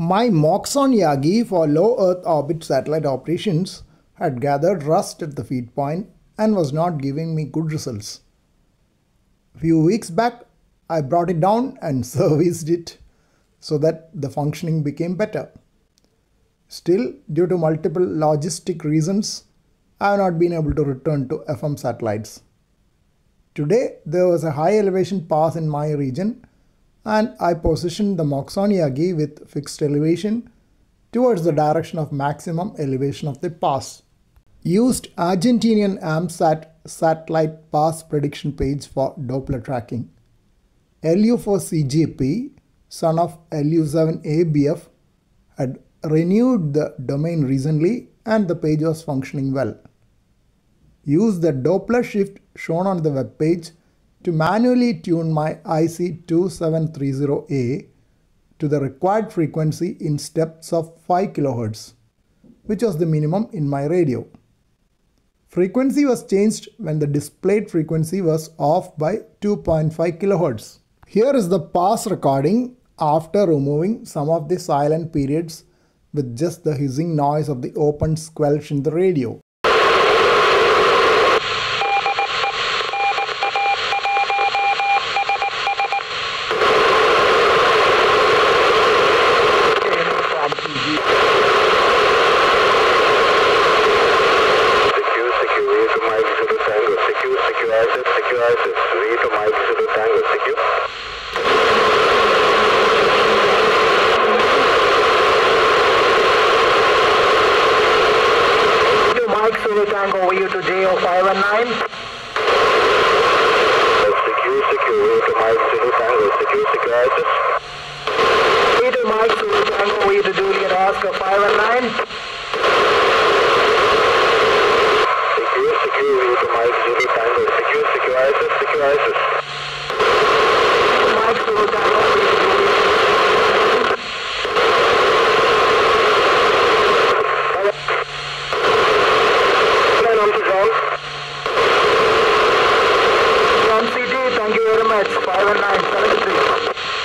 My Moxon Yagi for low Earth orbit satellite operations had gathered rust at the feed point and was not giving me good results. Few weeks back, I brought it down and serviced it so that the functioning became better. Still, due to multiple logistic reasons, I have not been able to return to FM satellites. Today, there was a high elevation pass in my region and I positioned the Moxon Yagi with fixed elevation towards the direction of maximum elevation of the pass. Used Argentinian AMSAT satellite pass prediction page for Doppler tracking. LU4CJP, son of LU7ABF, had renewed the domain recently and the page was functioning well. Use the Doppler shift shown on the web page to manually tune my IC2730A to the required frequency in steps of 5 kHz, which was the minimum in my radio. Frequency was changed when the displayed frequency was off by 2.5 kHz. Here is the pass recording after removing some of the silent periods with just the hissing noise of the open squelch in the radio. Tango you to JO519. Secure, secure, secure, secure Tango over you to Juliet Oscar 519. Fahrenheit 76.